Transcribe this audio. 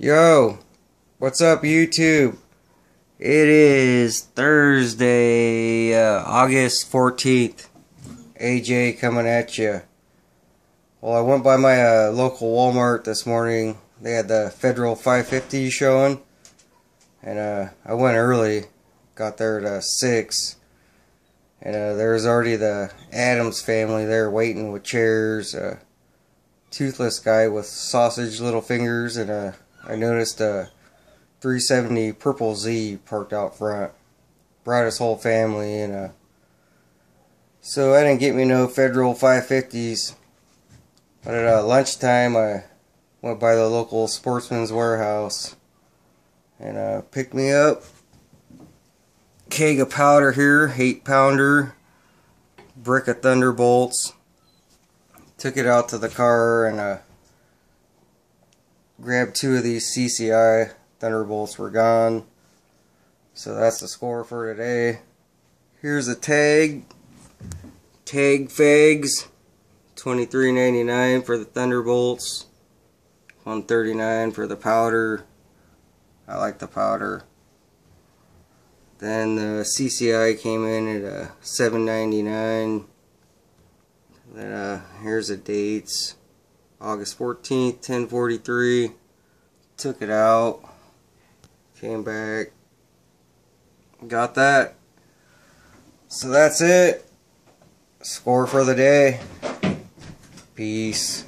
Yo, what's up, YouTube? It is Thursday, uh, August 14th. AJ coming at you. Well, I went by my uh, local Walmart this morning. They had the Federal 550 showing. And uh, I went early. Got there at uh, 6. And uh, there was already the Adams family there waiting with chairs. A toothless guy with sausage little fingers. And uh, I noticed a 370 Purple Z parked out front. Brought his whole family. And uh, so I didn't get me no Federal 550s. But at uh, lunchtime, I went by the local Sportsman's Warehouse and uh, picked me up keg of powder here, 8 pounder, brick of Thunderbolts. Took it out to the car and uh, grabbed two of these CCI Thunderbolts were gone. So that's the score for today. Here's a tag. Tag Fags. $23.99 for the Thunderbolts. 139 for the powder. I like the powder. Then the CCI came in at a uh, 7.99. Then uh, here's the dates. August 14th, 1043. Took it out. Came back. Got that. So that's it. Score for the day. Peace.